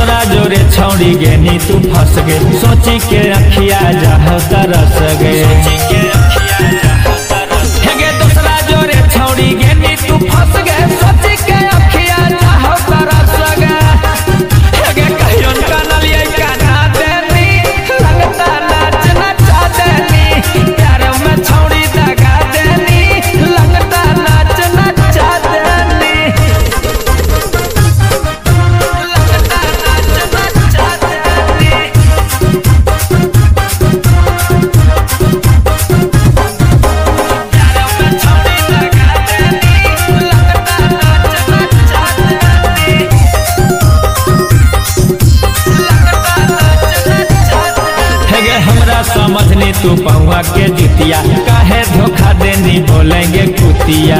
दूसरा जोरे छौड़ी गेनी तू फंस गे सोची के रखिया जा तरस के सुपौआ के जितिया। कहे धोखा देनी बोलेंगे कुतिया।